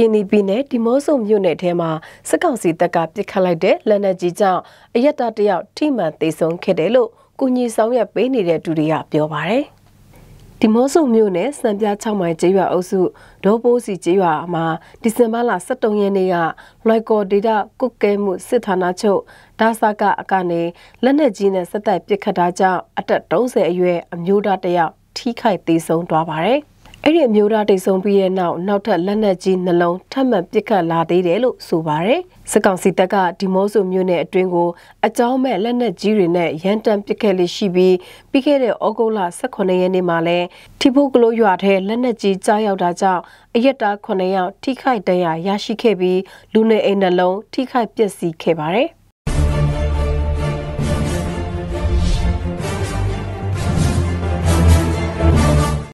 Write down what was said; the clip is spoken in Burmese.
င်းနီပြည်နယ်ဒီမော့ဆိုမြို့နယ်ထဲမှာစစ်ကောင်စီတပ်ကပစ်ခတ်လိုက်တဲ့လက်နက်ကြီးကြောင့်အရက်သားတယောက်ထိမှန်သေဆုံးခဲ့တယ်လို့ကုညီဆောင်ရွက်ပေးနေတဲ့သူတွေကပြောပါတယ်။ဒီမော့ဆိုမြို့နယ်စံပြ6မိုင်ကျေးရွာအုပ်စုဒေါ်ပိုးစီကျေးရွာမှာဒီဇင်ဘာလ23ရက်နေ့ကလွိုက်ကော်ဒေတာကုတ်ကဲမှုစစ်ဌာနချုပ်ဒါဆာကအကနေလက်နက်ကြီးနဲ့ဆက်တိုက်ပစ်ခတ်တာကြောင့်အသက်30အရွယ်အမျိုးသားတယောက်ထိခိုက်သေဆုံးသွားပါတယ်။ အဲ့ဒီအမျိုးသားတိတ်ဆုံးပြီးတဲ့နောက်နောက်ထပ်လက်နက်ကြီးနှလုံးထပ်မံပစ်ခတ်လာသေးတယ်လို့ဆိုပါတယ်။စစ်ကောင်စီတပ်ကဒီမော့ဆိုမြို့နယ်အတွင်းကိုအကြောင်းမဲ့လက်နက်ကြီးတွေနဲ့ရန်တမ်းပစ်ခတ်လေးရှိပြီးပြီးခဲ့တဲ့ဩဂုတ်လ18ရက်နေ့မှာလဲထီဖို့ကလိုရွာထဲလက်နက်ကြီးကြားရောက်တာကြောင့်အရက်တာ9ယောက်ထိခိုက်ဒဏ်ရာရရှိခဲ့ပြီးလူနေအိမ်နှလုံးထိခိုက်ပျက်စီးခဲ့ပါတယ်။